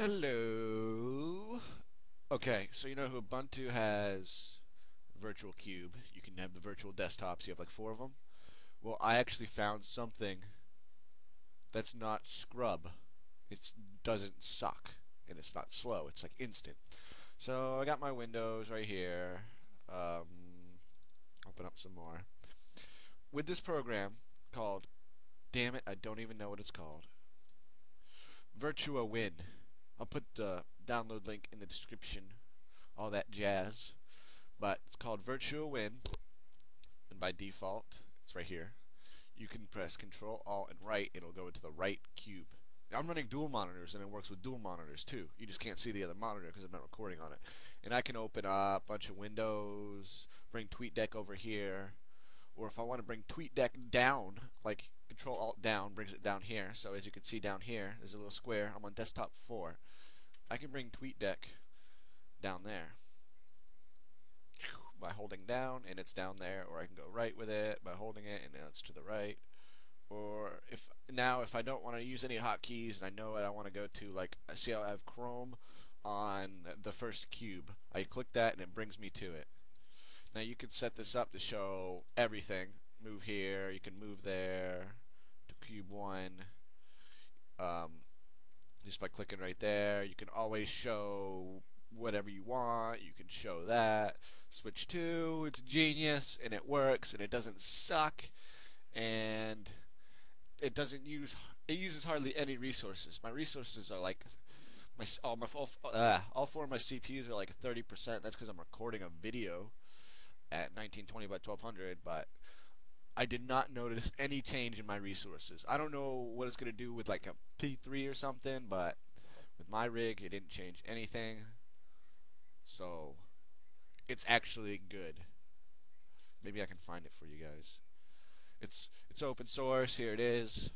Hello. Okay, so you know who Ubuntu has virtual cube. You can have the virtual desktops. You have like four of them. Well, I actually found something that's not scrub. It doesn't suck, and it's not slow. It's like instant. So I got my Windows right here. Um, open up some more. With this program called, damn it, I don't even know what it's called. Virtua Win. I'll put the download link in the description. All that jazz. But it's called Virtua Win. And by default, it's right here. You can press Control Alt and right. It'll go into the right cube. I'm running dual monitors and it works with dual monitors too. You just can't see the other monitor because I'm not recording on it. And I can open up a bunch of windows, bring TweetDeck over here, or if I want to bring TweetDeck down, like Control Alt down brings it down here. So as you can see down here, there's a little square. I'm on desktop 4. I can bring TweetDeck down there by holding down and it's down there or I can go right with it by holding it and now it's to the right or if now if I don't want to use any hotkeys and I know what I want to go to like I see how I have Chrome on the first cube I click that and it brings me to it now you can set this up to show everything move here you can move there to cube 1 um, just by clicking right there. You can always show whatever you want. You can show that. Switch to, it's genius and it works and it doesn't suck and it doesn't use it uses hardly any resources. My resources are like my all my all, uh, all four of my CPUs are like 30%. That's because I'm recording a video at 1920 by 1200, but I did not notice any change in my resources. I don't know what it's going to do with like a P3 or something, but with my rig, it didn't change anything. So, it's actually good. Maybe I can find it for you guys. It's it's open source. Here it is.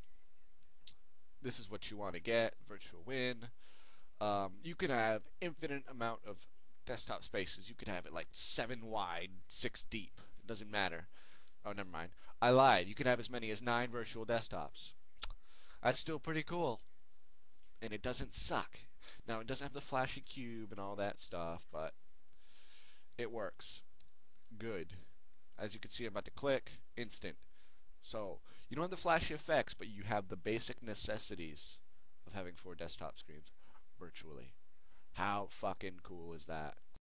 This is what you want to get. Virtual Win. Um, you can have infinite amount of desktop spaces. You could have it like seven wide, six deep. It doesn't matter. Oh, never mind. I lied. You can have as many as nine virtual desktops. That's still pretty cool. And it doesn't suck. Now, it doesn't have the flashy cube and all that stuff, but it works. Good. As you can see, I'm about to click. Instant. So, you don't have the flashy effects, but you have the basic necessities of having four desktop screens virtually. How fucking cool is that?